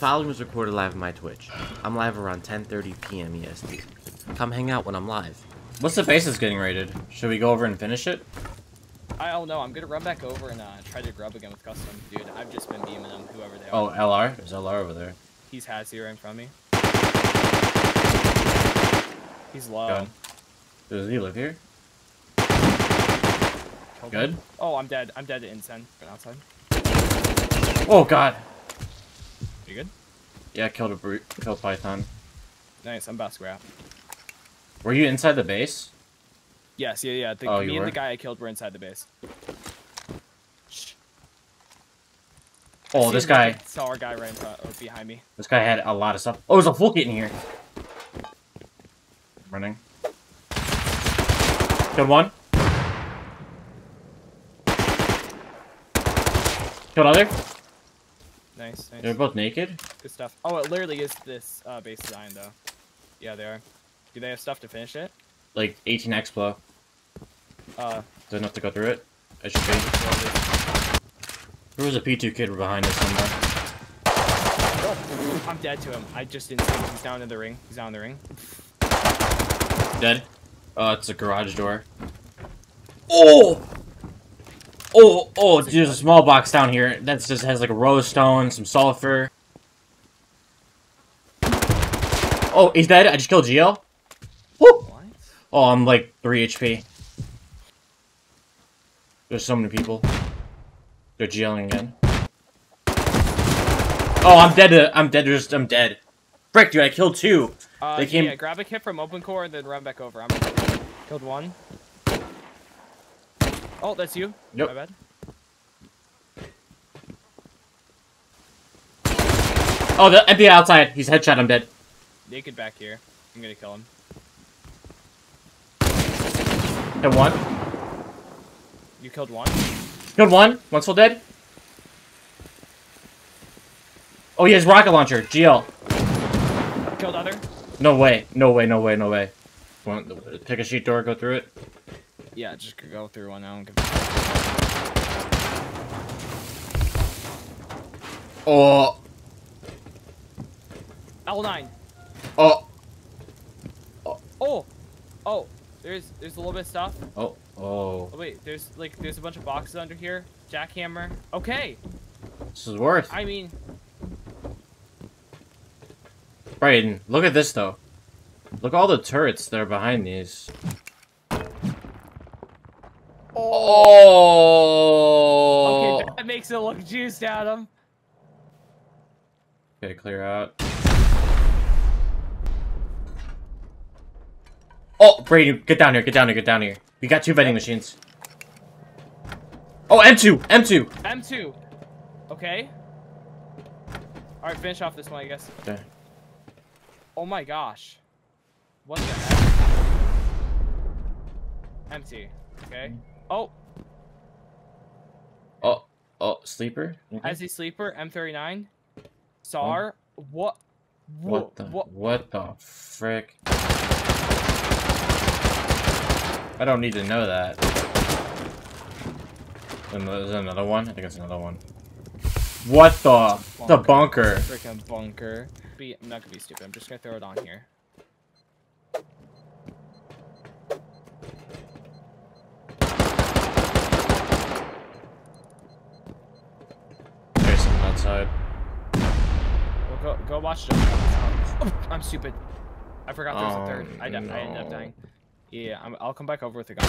following is recorded live on my Twitch. I'm live around 10:30 p.m. EST. Come hang out when I'm live. What's the base that's getting raided? Should we go over and finish it? I don't know. I'm gonna run back over and uh, try to grub again with custom. Dude, I've just been beaming them, whoever they are. Oh. LR? There's LR over there. He's has you right in front of me. He's low. Good. Does he live here? Killed Good. him. Oh, I'm dead. I'm dead to Insen. Been outside. Oh god. You good? Yeah, killed a brute. Killed Python. Nice. I'm about to scrap. Were you inside the base? Yes. Yeah. Yeah. The, Oh, me you and the guy I killed were inside the base. Oh, this guy. Saw our guy right in front or behind me. This guy had a lot of stuff. Oh, there's a full kit in here. Running. Killed one. Killed other. Nice. Nice. They're both naked. Good stuff. Oh, it literally is this uh, base design though. Yeah, they are. Do they have stuff to finish it? Like 18 explo. Uh, Is enough to go through it? It should be. There was a P2 kid behind us somewhere. I'm dead to him. I just didn't see him. He's down in the ring. He's down in the ring. Dead. Oh, it's a garage door. Oh! Oh, oh, there's a small box down here that just has like a rose stone, some sulfur. Oh, he's dead. I just killed Geo. Woo! Oh, I'm like 3 HP. There's so many people. They're geoing again. Oh, I'm dead. I'm dead. Just, I'm dead. Frick, dude, I killed two. Uh, They came- Yeah, grab a kit from open core and then run back over. I'm killed one. Oh, that's you. Yep. My bad. Oh, the empty outside. He's headshot. I'm dead. Naked back here. I'm gonna kill him. Hit one. You killed one. Killed one. One's still dead. Oh, he has rocket launcher. GL. Killed other. No way. No way. No way. No way. Pick a sheet door. Go through it. Yeah, just go through one. I don't give. Oh. L9. Oh. Oh, oh. There's there's a little bit of stuff. Oh. Oh. Oh wait, there's like there's a bunch of boxes under here. Jackhammer. Okay. This is worth. I mean, Brayden, look at this though. Look at all the turrets that are behind these. Oh. okay, that makes it look juiced, Adam. Okay, clear out. Oh, Brady, get down here, get down here, get down here. We got two vending machines. Oh, M2, M2. M2. Okay. All right, finish off this one, I guess. Okay. Oh my gosh. What the heck? Empty. Okay. Oh, Oh, oh, sleeper. Okay. as a sleeper, M39. SAR. What? What the? What? What the frick? I don't need to know that. There's another one. I think it's another one. What the? The bunker. Freaking bunker. Be, I'm not gonna be stupid. I'm just gonna throw it on here. Okay, something outside. Well, go go watch it. Oh, I'm stupid. I forgot there's Oh, a third. I, oh, di- I ended up dying. Yeah, I'm, I'll come back over with the gun.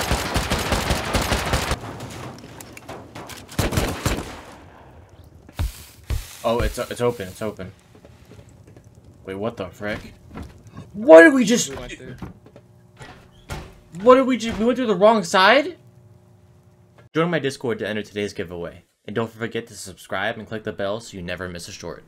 Oh, it's it's open. It's open. Wait, what the frick? What did we just? We. What did we just? We went through the wrong side. Join my Discord to enter today's giveaway. And don't forget to subscribe and click the bell so you never miss a short.